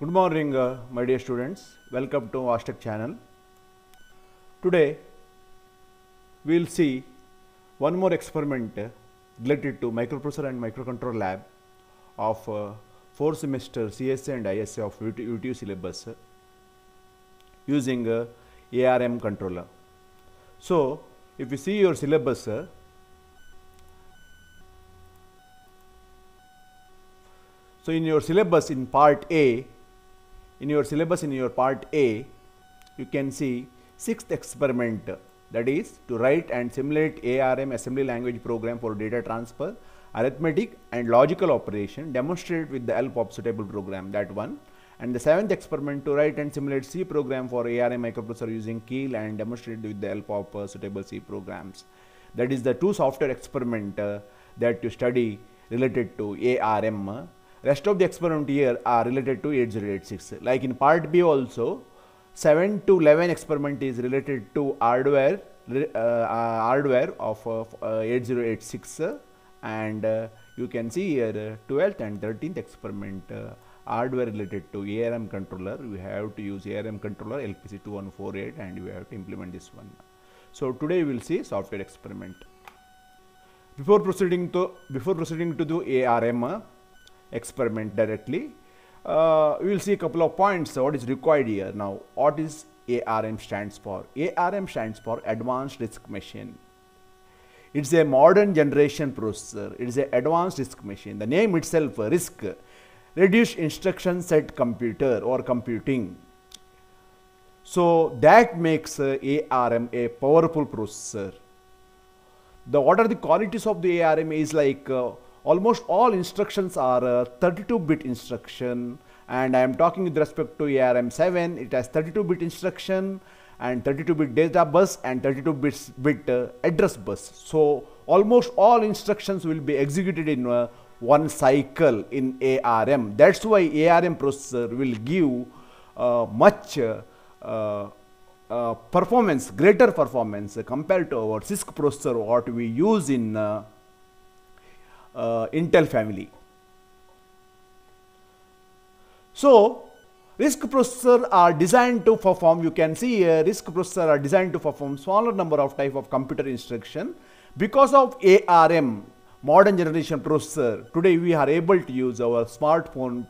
Good morning, uh, my dear students. Welcome to Aztec channel. Today, we will see one more experiment uh, related to microprocessor and microcontroller lab of uh, four semester CSE and ISE of UT, VTU syllabus uh, using uh, ARM controller. So, if you see your syllabus, uh, so in your syllabus in part A, in your syllabus in your part A, you can see sixth experiment that is to write and simulate ARM assembly language program for data transfer, arithmetic and logical operation demonstrated with the help of suitable program that one. And the seventh experiment to write and simulate C program for ARM microprocessor using Keil and demonstrated with the help of uh, suitable C programs. That is the two software experiment uh, that you study related to ARM. Rest of the experiment here are related to 8086. Like in part B also, 7 to 11 experiment is related to hardware uh, uh, hardware of uh, uh, 8086 uh, and uh, you can see here uh, 12th and 13th experiment uh, hardware related to ARM controller. We have to use ARM controller LPC 2148 and we have to implement this one. So today we will see software experiment. Before proceeding to before proceeding to do ARM uh, experiment directly. Uh, we will see a couple of points. What is required here? Now what is ARM stands for? ARM stands for advanced RISC machine. It's a modern generation processor. It is an advanced RISC machine. The name itself RISC reduced instruction set computer or computing. So that makes uh, ARM a powerful processor. The what are the qualities of the ARM is like uh, almost all instructions are uh, 32 bit instruction. And I am talking with respect to ARM 7 it has 32 bit instruction and 32 bit data bus and 32 bits bit uh, address bus. So almost all instructions will be executed in uh, one cycle in ARM that's why ARM processor will give uh, much uh, uh, uh, performance, greater performance uh, compared to our CISC processor what we use in uh, uh, Intel family. So, RISC processor are designed to perform, you can see here RISC processor are designed to perform smaller number of type of computer instruction. Because of ARM, modern generation processor, today we are able to use our smartphone,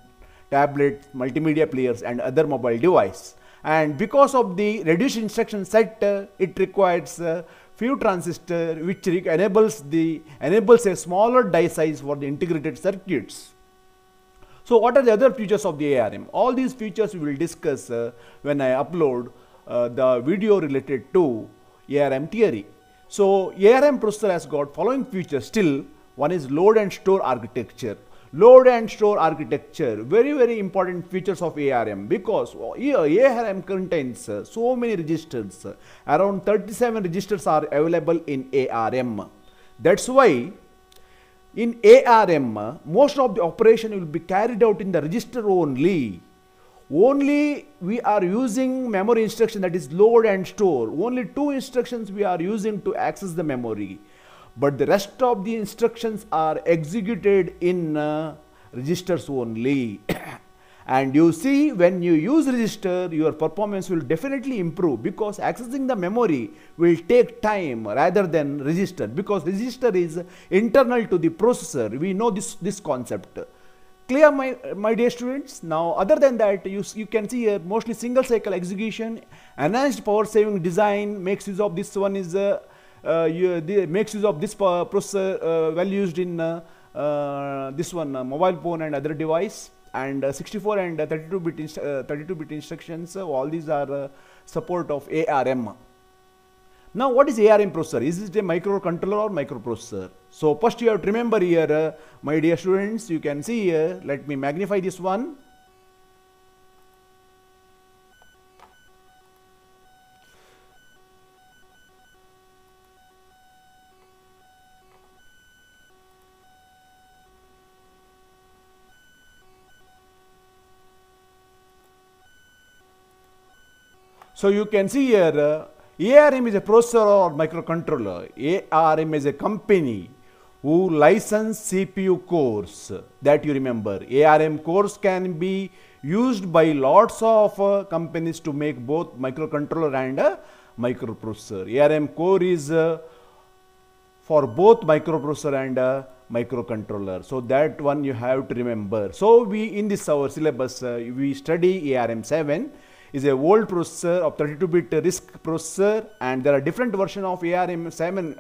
tablet, multimedia players and other mobile device and because of the reduced instruction set uh, it requires uh, few transistor which enables the enables a smaller die size for the integrated circuits. So what are the other features of the arm all these features we will discuss uh, when i upload uh, the video related to arm theory. So arm processor has got following features still. One is load and store architecture load and store architecture very very important features of ARM because here ARM contains uh, so many registers. Around 37 registers are available in ARM that's why in ARM most of the operation will be carried out in the register only. Only we are using memory instruction that is load and store. Only two instructions we are using to access the memory but the rest of the instructions are executed in uh, registers only. And you see when you use register your performance will definitely improve because accessing the memory will take time rather than register because register is internal to the processor. We know this this concept. Clear my my dear students? Now other than that you, you can see here mostly single cycle execution enhanced power saving design makes use of this one is uh, you, the, makes use of this uh, processor uh, well used in uh, uh, this one uh, mobile phone and other device. And uh, 64 and uh, 32 bit inst- uh, 32 bit instructions uh, all these are uh, support of ARM now what is ARM processor? Is it a microcontroller or microprocessor? So first you have to remember here uh, my dear students you can see here let me magnify this one So you can see here, uh, ARM is a processor or microcontroller. ARM is a company who license CPU cores that you remember. ARM cores can be used by lots of uh, companies to make both microcontroller and uh, microprocessor. ARM core is uh, for both microprocessor and uh, microcontroller. So that one you have to remember. So we in this our syllabus uh, we study ARM7 is a old processor of 32-bit RISC processor and there are different version of ARM7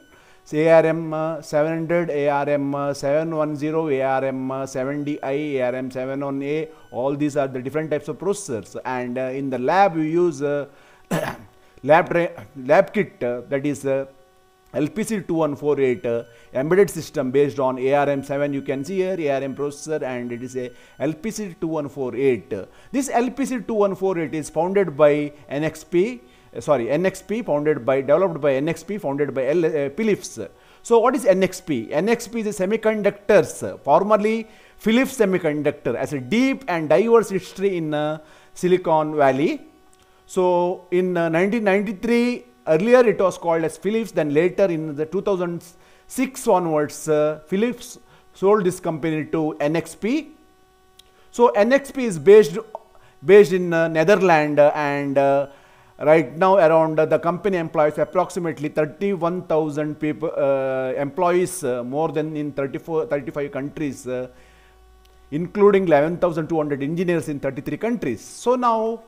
ARM uh, 700, ARM uh, 710, ARM uh, 70i, ARM 71A, all these are the different types of processors. And uh, in the lab, we use uh, lab, lab kit uh, that is LPC2148 uh, embedded system based on ARM7 you can see here ARM processor and it is a LPC2148. This LPC2148 is founded by NXP uh, sorry NXP founded by developed by NXP founded by L, uh, Philips. So what is NXP? NXP is a semiconductors formerly Philips Semiconductor as a deep and diverse history in Silicon Valley. So in 1993 Earlier it was called as Philips, then later in the 2006 onwards, uh, Philips sold this company to NXP. So NXP is based, based in uh, Netherlands and uh, right now around uh, the company employs approximately 31,000 people, uh, employees uh, more than in 34, 35 countries, including 11,200 engineers in 33 countries. So now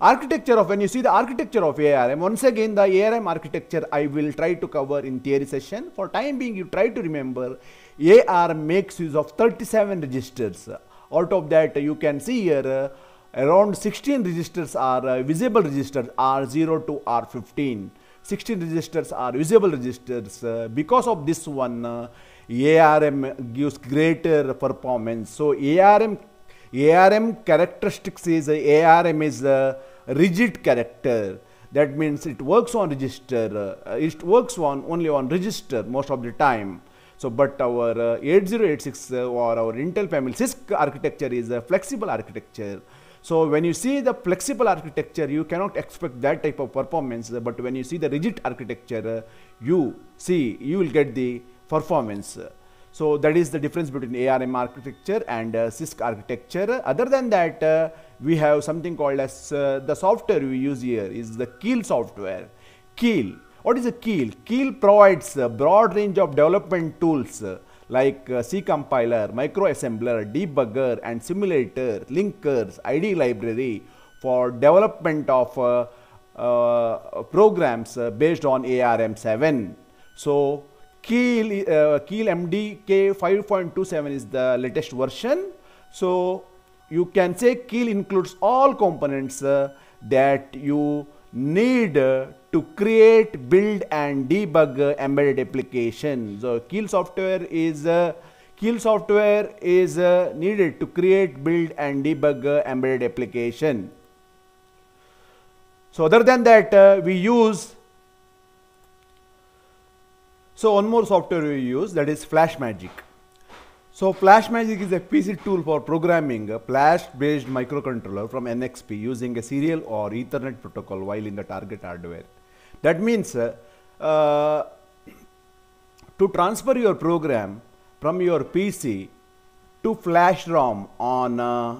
architecture of when you see the architecture of ARM once again the ARM architecture I will try to cover in theory session. For time being you try to remember ARM makes use of 37 registers. Out of that you can see here uh, around 16 registers are uh, visible registers R0 to R15 16 registers are visible registers. Uh, because of this one uh, ARM gives greater performance. So ARM ARM characteristics is uh, ARM is a rigid character. That means it works on register. Uh, it works on only on register most of the time. So, but our uh, 8086 uh, or our Intel family CISC architecture is a flexible architecture. So, when you see the flexible architecture, you cannot expect that type of performance. But when you see the rigid architecture, uh, you see you will get the performance. So that is the difference between ARM architecture and uh, CISC architecture. Other than that, uh, we have something called as uh, the software we use here is the Keil software. Keil. What is a Keil? Keil provides a broad range of development tools uh, like uh, C compiler, microassembler, debugger and simulator, linkers, ID library for development of uh, programs based on ARM7. So Keil, uh, Keil MDK 5.27 is the latest version. So you can say Keil includes all components uh, that you need uh, to create, build and debug uh, embedded application. So Keil software is uh, Keil software is uh, needed to create, build and debug embedded application. So other than that, we use so one more software we use that is Flash Magic. So Flash Magic is a PC tool for programming a flash-based microcontroller from NXP using a serial or Ethernet protocol while in the target hardware. That means uh, uh, to transfer your program from your PC to flash ROM on uh,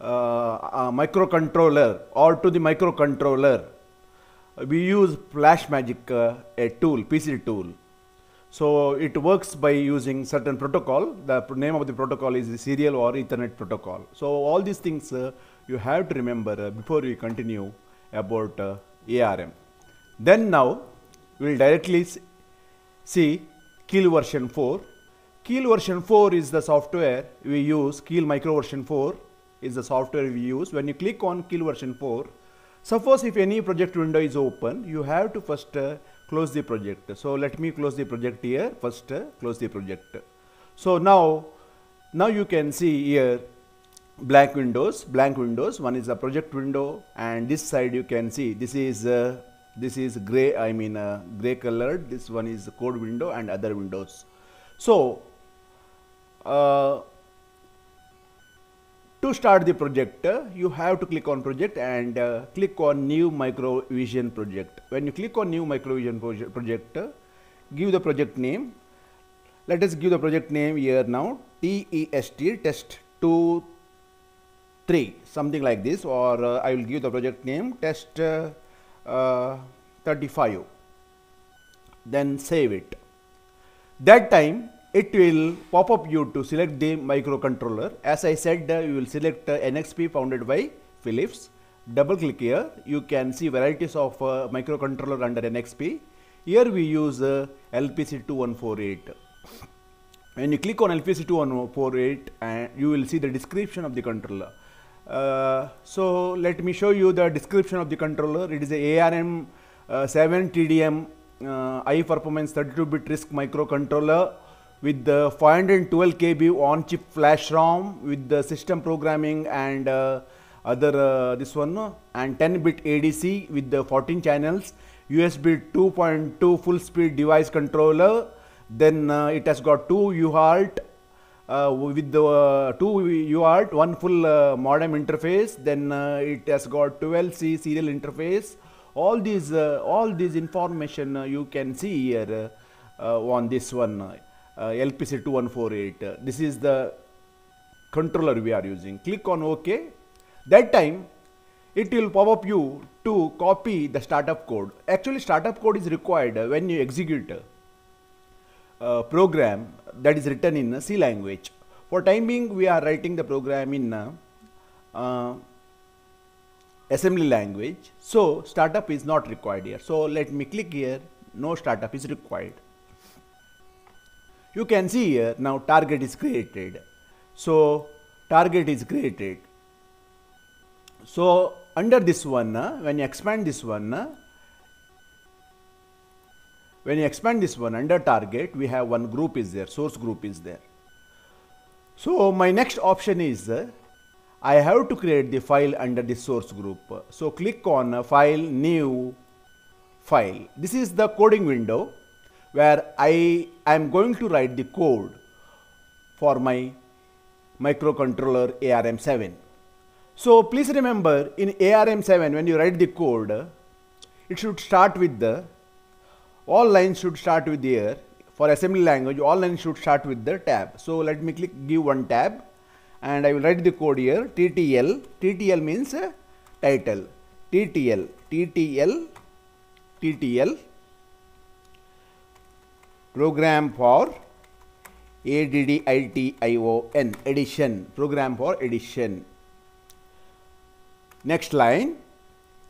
a microcontroller or to the microcontroller we use FlashMagic, uh, a tool, PC tool. So it works by using certain protocol. The name of the protocol is the serial or Ethernet protocol. So all these things uh, you have to remember uh, before we continue about uh, ARM. Then now we will directly see Keil version 4. Keil version 4 is the software we use. Keil microvision 4 is the software we use. When you click on Keil version 4, Suppose if any project window is open, you have to first uh, close the project. So let me close the project here. First uh, close the project. So now, now you can see here blank windows, blank windows. One is a project window, and this side you can see this is uh, this is gray. I mean uh, gray colored. This one is code window and other windows. So uh, To start the project, you have to click on project and uh, click on new microvision project. When you click on new microvision proje project, give the project name. Let us give the project name here now TEST test 2 3 something like this or uh, I will give the project name test uh, uh, 35 then save it that time it will pop up you to select the microcontroller. As I said, uh, you will select uh, NXP founded by Philips. Double click here, you can see varieties of uh, microcontroller under NXP. Here we use uh, LPC2148. When you click on LPC2148, and you will see the description of the controller. So let me show you the description of the controller. It is a ARM uh, 7 TDM uh, high performance 32 bit RISC microcontroller with the 512 KB on chip flash ROM with the system programming and uh, other uh, this one and 10 bit ADC with the 14 channels USB 2.2 full speed device controller. Then uh, it has got two UART uh, with the uh, two UART one full uh, modem interface. Then it has got I2C serial interface. All these all these information you can see here on this one LPC 2148 uh, this is the controller we are using. Click on ok. That time it will pop up you to copy the startup code. Actually startup code is required uh, when you execute uh, program that is written in C language. For time being we are writing the program in uh, uh, assembly language. So startup is not required here. So let me click here. No startup is required you can see here now target is created so target is created so under this one uh, when you expand this one uh, when you expand this one under target we have one group is there source group is there so my next option is uh, I have to create the file under the source group. So click on file new file. This is the coding window where I am going to write the code for my microcontroller ARM7. So please remember in ARM7 when you write the code it should start with the all lines should start with here for assembly language all lines should start with the tab. So let me click give one tab and I will write the code here TTL TTL means uh, title TTL TTL TTL program for ADDITION addition program for addition next line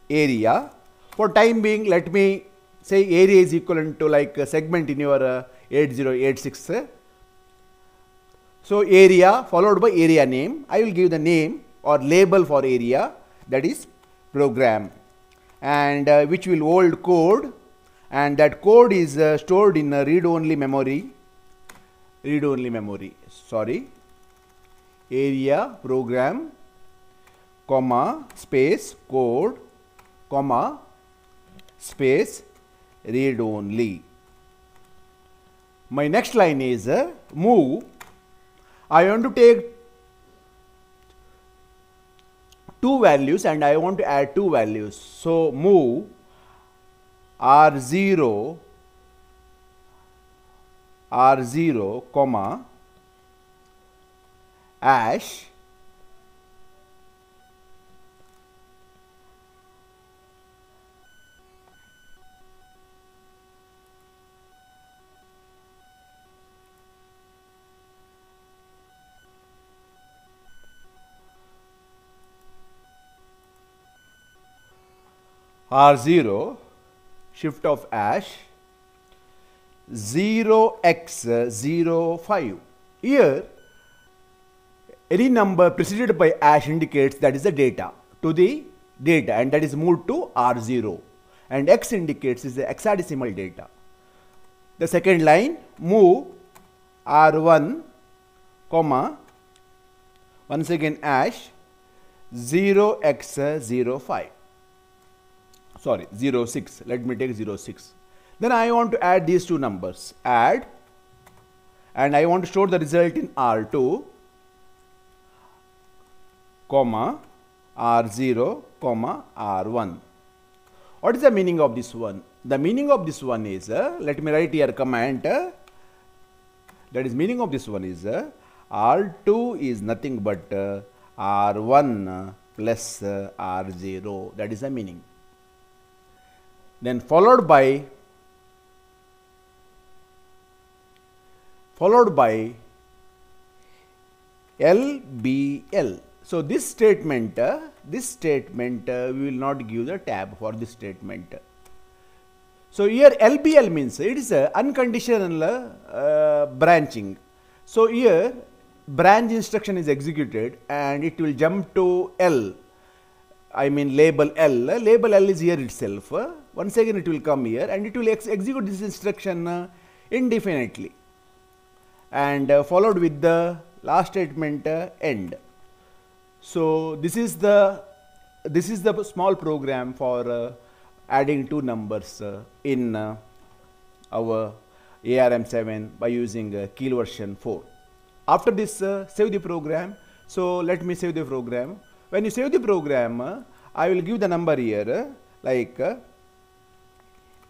area. For time being let me say area is equivalent to like a segment in your uh, 8086 uh, so area followed by area name. I will give the name or label for area that is program. And uh, which will hold code and that code is uh, stored in a read only memory. Read only memory sorry. Area program comma space code comma space read only my next line is uh, move. I want to take two values and I want to add two values. So move R0 R0 comma ash R0 shift of ash 0x05. Here any number preceded by ash indicates that is the data to the data and that is moved to R0 and X indicates is the hexadecimal data. The second line move R1 comma once again ash 0x05 sorry 06 let me take 06 then I want to add these two numbers add and I want to store the result in R2 comma R0 comma R1. What is the meaning of this one? The meaning of this one is, uh, let me write here command, uh, that is meaning of this one is uh, R2 is nothing but uh, R1 plus uh, R0 that is the meaning. Then followed by followed by LBL. So this statement, uh, this statement uh, we will not give the tab for this statement. So here LBL means it is a unconditional uh, branching. So here branch instruction is executed and it will jump to L. I mean label L. Label L is here itself. Once again it will come here and it will ex execute this instruction uh, indefinitely and uh, followed with the last statement uh, end. So this is the this is the small program for uh, adding two numbers uh, in uh, our ARM7 by using uh, version 4. After this, save the program. So let me save the program. When you save the program, I will give the number here like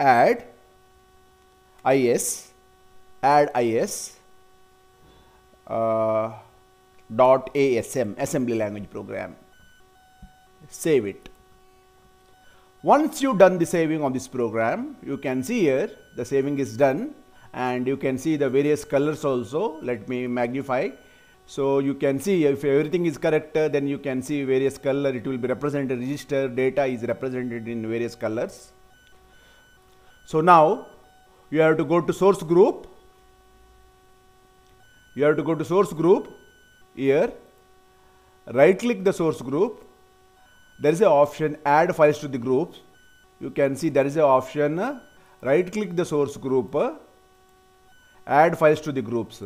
add is add is uh, dot asm assembly language program. Save it. Once you done the saving of this program you can see here the saving is done and you can see the various colors also. Let me magnify. So you can see if everything is correct then you can see various color it will be represented register data is represented in various colors so now you have to go to source group. You have to go to source group here. Right click the source group. There is an option add files to the groups. You can see there is an option right click the source group add files to the groups.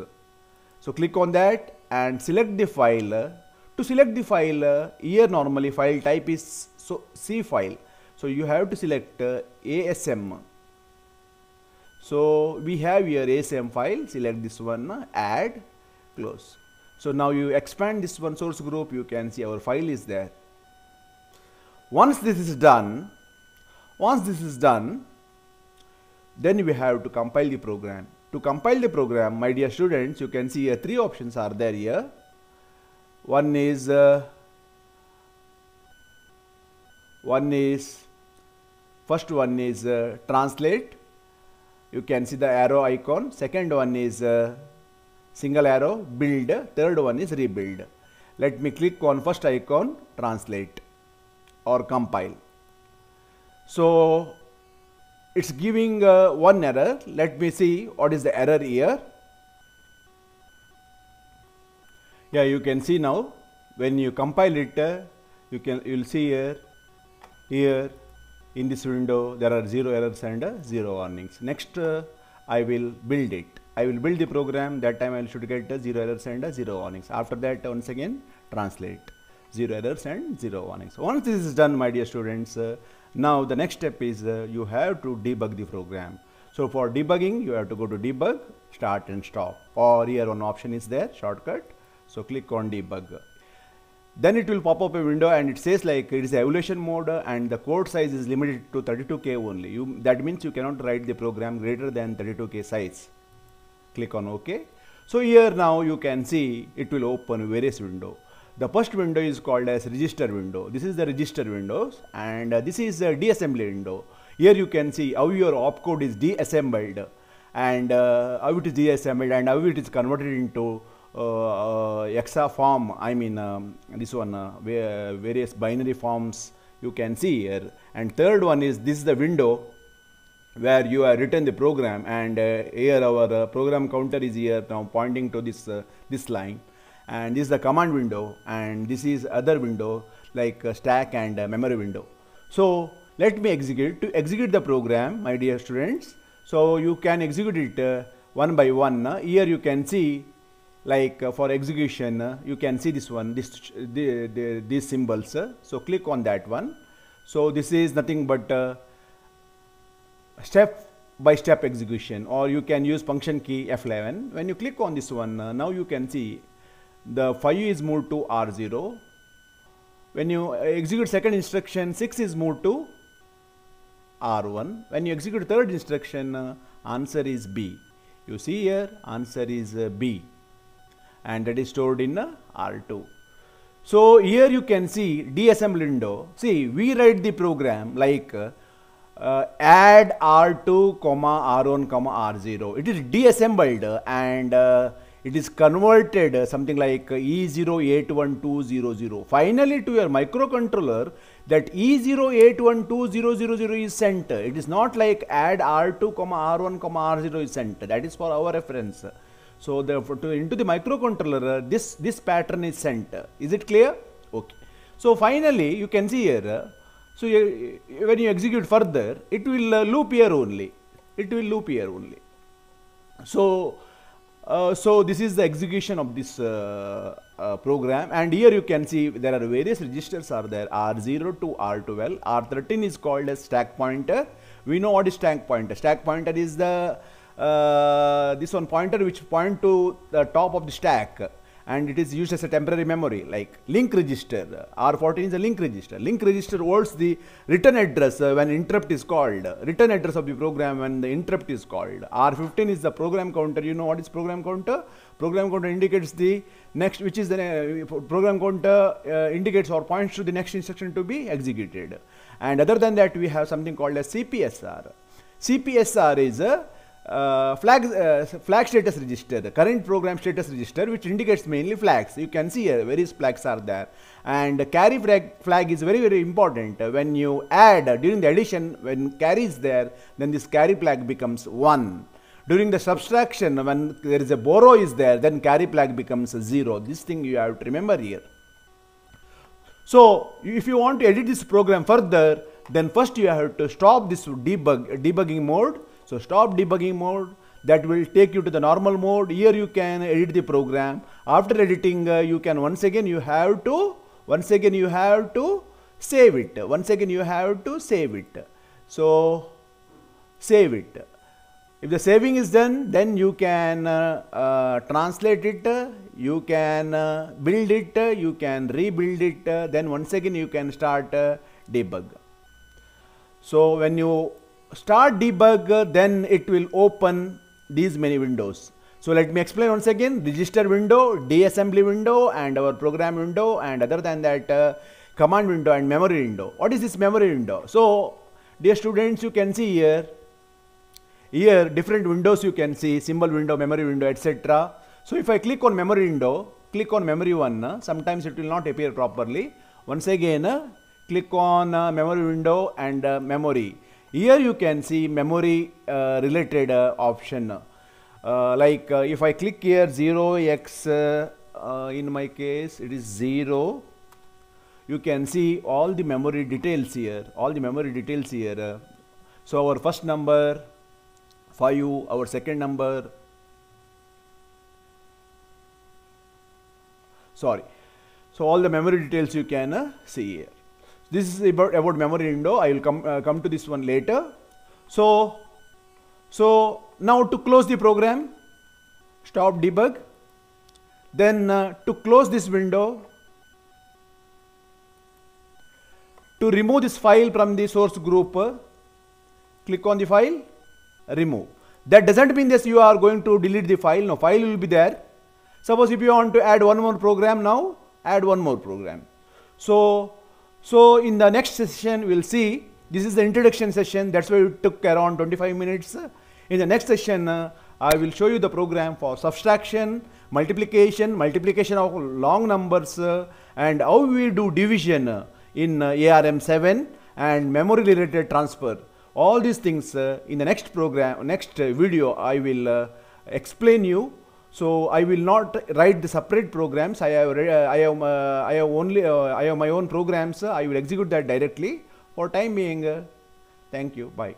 So click on that and select the file. To select the file here normally file type is so c file. So you have to select asm so we have here asm file. Select this one add close. So now you expand this one source group. You can see our file is there. Once this is done once this is done then we have to compile the program. To compile the program my dear students you can see here three options are there here. One is uh, one is first one is uh, translate you can see the arrow icon. Second one is uh, single arrow build. Third one is rebuild. Let me click on first icon translate or compile. So it's giving uh, one error. Let me see what is the error here. Yeah you can see now. When you compile it uh, you can you'll see here here in this window there are zero errors and uh, zero warnings. Next uh, I will build it. I will build the program that time I should get uh, zero errors and uh, zero warnings. After that once again translate. Zero errors and zero warnings. Once this is done my dear students uh, now the next step is uh, you have to debug the program. So for debugging you have to go to debug start and stop. Or here one option is there shortcut. So click on debug then it will pop up a window and it says like it is evaluation mode and the code size is limited to 32k only. You that means you cannot write the program greater than 32k size. Click on ok. So here now you can see it will open various window. The first window is called as register window. This is the register windows and uh, this is the deassembly window. Here you can see how your opcode is deassembled and uh, how it is deassembled and how it is converted into uh, uh, exa form I mean um, this one uh, various binary forms you can see here. And third one is this is the window where you have written the program. And uh, here our uh, program counter is here now pointing to this uh, this line. And this is the command window. And this is other window like stack and memory window. So let me execute to execute the program my dear students. So you can execute it one by one. Here you can see like uh, for execution uh, you can see this one this the, the, these symbols uh, so click on that one. So this is nothing but uh, step by step execution or you can use function key F11 when you click on this one uh, now you can see the 5 is moved to R0 when you execute second instruction 6 is moved to R1 when you execute third instruction uh, answer is B. You see here answer is uh, B and that is stored in uh, R2 so here you can see deassembly window. See we write the program like uh, add R2 comma R1 comma R0 it is deassembled and uh, it is converted uh, something like E081200 finally to your microcontroller that E081200 is sent. It is not like add R2 comma R1 comma R0 is sent. That is for our reference so therefore to, into the microcontroller uh, this this pattern is sent. Is it clear? Okay. So finally you can see here uh, so you, when you execute further it will uh, loop here only. It will loop here only. So uh, so this is the execution of this uh, uh, program. And here you can see there are various registers are there. R0 to R12 R13 is called as stack pointer. We know what is stack pointer. Stack pointer is the uh, this one pointer which point to the top of the stack and it is used as a temporary memory like link register. R14 is a link register. Link register holds the return address uh, when interrupt is called. Return address of the program when the interrupt is called. R15 is the program counter. You know what is program counter? Program counter indicates the next which is the uh, program counter uh, indicates or points to the next instruction to be executed. And other than that we have something called as CPSR CPSR is a uh, flag uh, flag status register the current program status register which indicates mainly flags. You can see here various flags are there. And carry flag flag is very very important. When you add uh, during the addition when carry is there then this carry flag becomes 1 during the subtraction when there is a borrow is there then carry flag becomes 0 this thing you have to remember here. So if you want to edit this program further then first you have to stop this debug debugging mode so stop debugging mode that will take you to the normal mode. Here you can edit the program. After editing uh, you can once again you have to once again you have to save it. Once again you have to save it. So save it. If the saving is done then you can uh, uh, translate it, you can uh, build it, you can rebuild it then once again you can start uh, debug. So when you start debug then it will open these many windows. So let me explain once again. Register window deassembly window and our program window and other than that uh, command window and memory window. What is this memory window? So dear students you can see here. Here different windows you can see symbol window memory window etc so if i click on memory window click on memory one uh, sometimes it will not appear properly. Once again uh, click on uh, memory window and uh, memory here you can see memory uh, related uh, option. Uh, like uh, if I click here 0x uh, uh, in my case it is 0 you can see all the memory details here all the memory details here. So our first number 5 our second number. Sorry. So all the memory details you can see here this is about, about memory window. I will come uh, come to this one later. So so now to close the program stop debug. Then uh, to close this window to remove this file from the source group uh, click on the file remove. That doesn't mean that you are going to delete the file. No file will be there. Suppose if you want to add one more program now add one more program. So so in the next session, we'll see, this is the introduction session, that's why it took around 25 minutes. In the next session, uh, I will show you the program for subtraction, multiplication, multiplication of long numbers, uh, and how we do division uh, in uh, ARM7 and memory related transfer. All these things uh, in the next program, next uh, video, I will explain you so I will not write the separate programs. I have, uh, I have, uh, I have only, uh, I have my own programs. I will execute that directly. For time being, thank you. Bye.